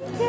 Yeah.